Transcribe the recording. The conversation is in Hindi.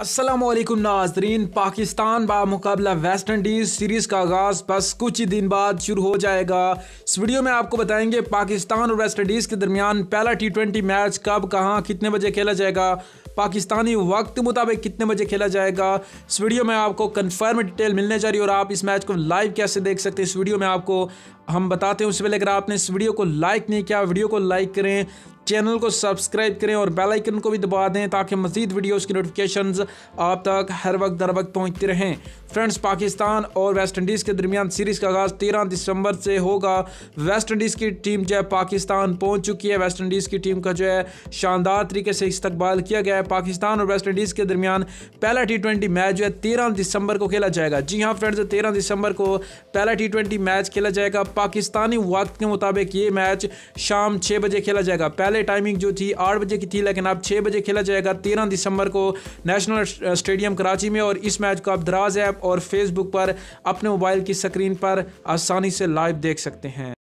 असलम नाजरीन, पाकिस्तान बा मुकाबला वेस्ट इंडीज़ सीरीज़ का आगाज़, बस कुछ ही दिन बाद शुरू हो जाएगा। इस वीडियो में आपको बताएँगे पाकिस्तान और वेस्ट इंडीज़ के दरमियान पहला टी ट्वेंटी मैच कब, कहाँ, कितने बजे खेला जाएगा, पाकिस्तानी वक्त मुताबिक कितने बजे खेला जाएगा। इस वीडियो में आपको कन्फर्म डिटेल मिलने जा रही है और आप इस मैच को लाइव कैसे देख सकते हैं, इस वीडियो में आपको हम बताते हैं। उससे पहले अगर आपने इस वीडियो को लाइक नहीं किया, वीडियो को लाइक करें चैनल को सब्सक्राइब करें और बेल आइकन को भी दबा दें ताकि मजीद वीडियोस की नोटिफिकेशंस आप तक हर वक्त दर वक्त पहुँचती रहें। फ्रेंड्स पाकिस्तान और वेस्ट इंडीज़ के दरमियान सीरीज़ का आगाज़ तेरह दिसंबर से होगा। वेस्ट इंडीज़ की टीम जो है पाकिस्तान पहुँच चुकी है। वेस्ट इंडीज़ की टीम का जो है शानदार तरीके से इस्तकबाल किया गया है। पाकिस्तान और वेस्ट इंडीज़ के दरमियान पहला टी ट्वेंटी मैच जो है तेरह दिसंबर को खेला जाएगा। जी हाँ फ्रेंड्स तेरह दिसंबर को पहला टी ट्वेंटी मैच खेला जाएगा। पाकिस्तानी वक्त के मुताबिक ये मैच शाम छः बजे खेला जाएगा। पहले पहले टाइमिंग जो थी, आठ बजे की थी, लेकिन अब छः बजे खेला जाएगा तेरह दिसंबर को नेशनल स्टेडियम कराची में और इस मैच को आप दराज ऐप और फेसबुक पर अपने मोबाइल की स्क्रीन पर आसानी से लाइव देख सकते हैं।